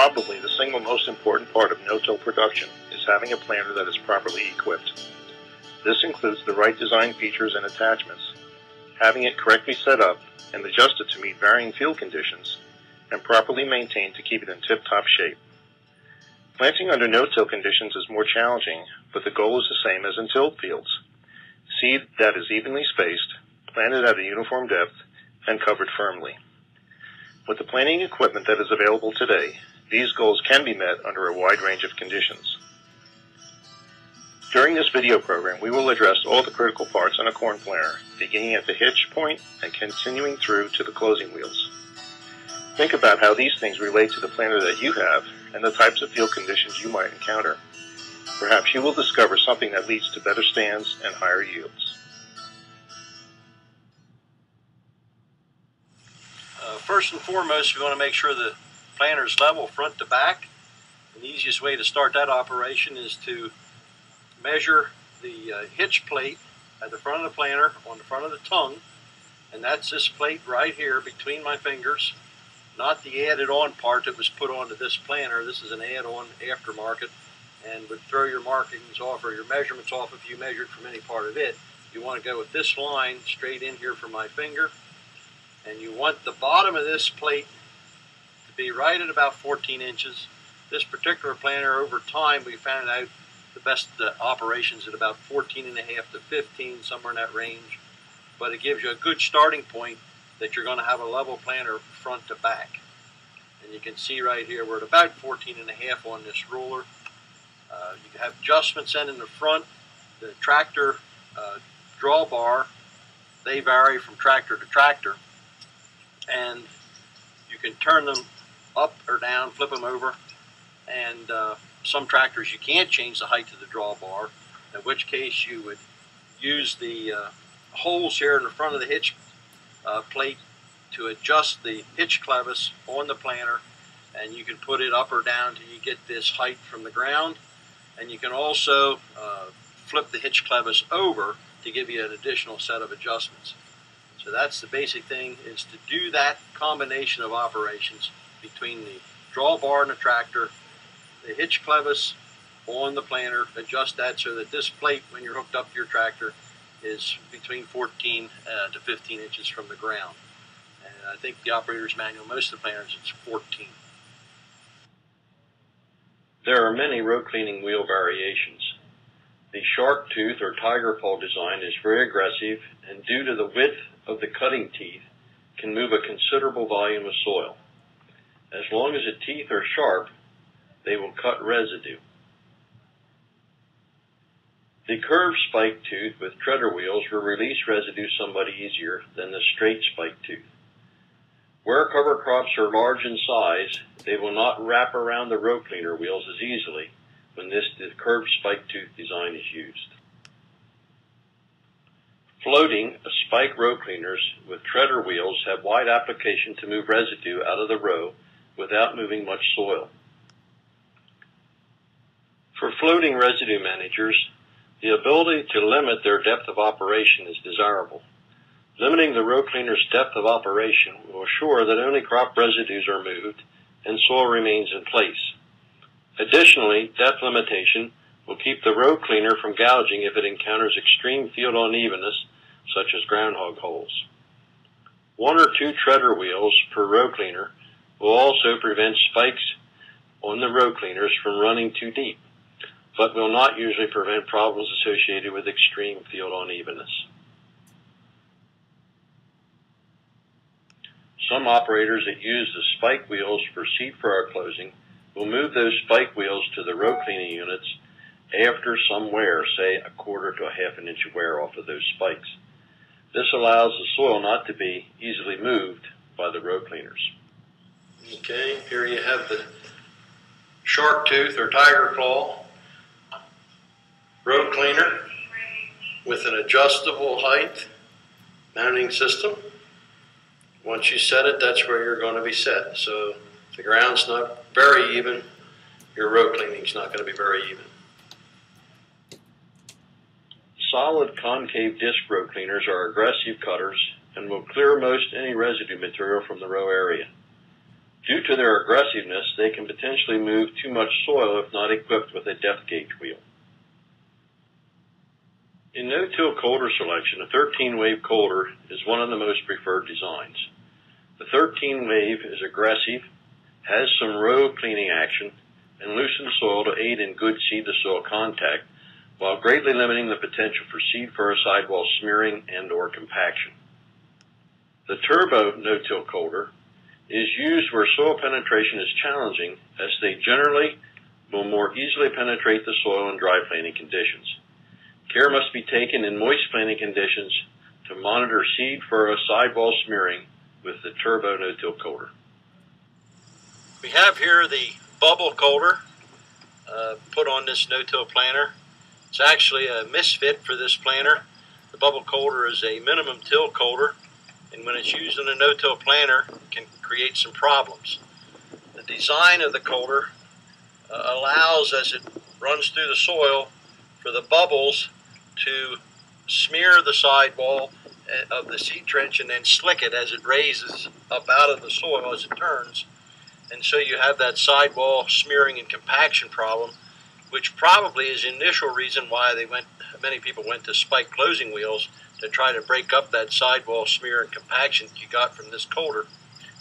Probably the single most important part of no-till production is having a planter that is properly equipped. This includes the right design features and attachments, having it correctly set up and adjusted to meet varying field conditions, and properly maintained to keep it in tip-top shape. Planting under no-till conditions is more challenging, but the goal is the same as in tilled fields. Seed that is evenly spaced, planted at a uniform depth, and covered firmly. With the planting equipment that is available today, these goals can be met under a wide range of conditions. During this video program, we will address all the critical parts on a corn planter, beginning at the hitch point and continuing through to the closing wheels. Think about how these things relate to the planter that you have and the types of field conditions you might encounter. Perhaps you will discover something that leads to better stands and higher yields. Uh, first and foremost, we want to make sure the planter is level front to back. And the easiest way to start that operation is to measure the uh, hitch plate at the front of the planter on the front of the tongue. And that's this plate right here between my fingers not the added on part that was put onto this planter. This is an add-on aftermarket and would throw your markings off or your measurements off if you measured from any part of it. You want to go with this line straight in here from my finger and you want the bottom of this plate to be right at about 14 inches. This particular planter over time we found out the best uh, operations at about 14 and a half to 15, somewhere in that range. But it gives you a good starting point that you're going to have a level planter front to back. And you can see right here we're at about 14 and a half on this ruler. Uh, you have adjustments in in the front. The tractor uh, drawbar, they vary from tractor to tractor. And you can turn them up or down, flip them over. And uh, some tractors you can't change the height of the drawbar, in which case you would use the uh, holes here in the front of the hitch uh, plate to adjust the hitch clevis on the planter and you can put it up or down till you get this height from the ground and you can also uh, flip the hitch clevis over to give you an additional set of adjustments. So that's the basic thing is to do that combination of operations between the drawbar and the tractor, the hitch clevis on the planter, adjust that so that this plate when you're hooked up to your tractor is between 14 uh, to 15 inches from the ground. And I think the operator's manual, most of the planters, it's 14. There are many row cleaning wheel variations. The shark tooth or tiger paw design is very aggressive and due to the width of the cutting teeth can move a considerable volume of soil. As long as the teeth are sharp, they will cut residue. The curved spike tooth with treader wheels will release residue somewhat easier than the straight spike tooth. Where cover crops are large in size, they will not wrap around the row cleaner wheels as easily when this curved spike tooth design is used. Floating spike row cleaners with treader wheels have wide application to move residue out of the row without moving much soil. For floating residue managers, the ability to limit their depth of operation is desirable. Limiting the row cleaner's depth of operation will assure that only crop residues are moved and soil remains in place. Additionally, depth limitation will keep the row cleaner from gouging if it encounters extreme field unevenness, such as groundhog holes. One or two treader wheels per row cleaner will also prevent spikes on the row cleaners from running too deep but will not usually prevent problems associated with extreme field unevenness. Some operators that use the spike wheels for seed furrow closing will move those spike wheels to the row cleaning units after some wear, say a quarter to a half an inch of wear off of those spikes. This allows the soil not to be easily moved by the row cleaners. Okay, here you have the shark tooth or tiger claw row cleaner with an adjustable height mounting system. Once you set it, that's where you're going to be set. So the ground's not very even, your row cleaning's not going to be very even. Solid concave disc row cleaners are aggressive cutters and will clear most any residue material from the row area. Due to their aggressiveness, they can potentially move too much soil if not equipped with a depth gauge wheel. In no-till coulter selection, a 13-wave coulter is one of the most preferred designs. The 13-wave is aggressive, has some row cleaning action, and loosens soil to aid in good seed-to-soil contact, while greatly limiting the potential for seed furrow sidewall smearing and or compaction. The turbo no-till coulter is used where soil penetration is challenging as they generally will more easily penetrate the soil in dry planting conditions. Care must be taken in moist planting conditions to monitor seed furrow sidewall smearing with the turbo no-till coulter. We have here the bubble coulter uh, put on this no-till planter. It's actually a misfit for this planter. The bubble coulter is a minimum till coulter, and when it's used in a no-till planter, can create some problems. The design of the coulter uh, allows, as it runs through the soil, for the bubbles to smear the sidewall uh, of the seed trench and then slick it as it raises up out of the soil as it turns. And so you have that sidewall smearing and compaction problem, which probably is the initial reason why they went. Many people went to spike closing wheels to try to break up that sidewall smear and compaction you got from this coulter,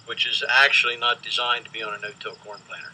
which is actually not designed to be on a no-till corn planter.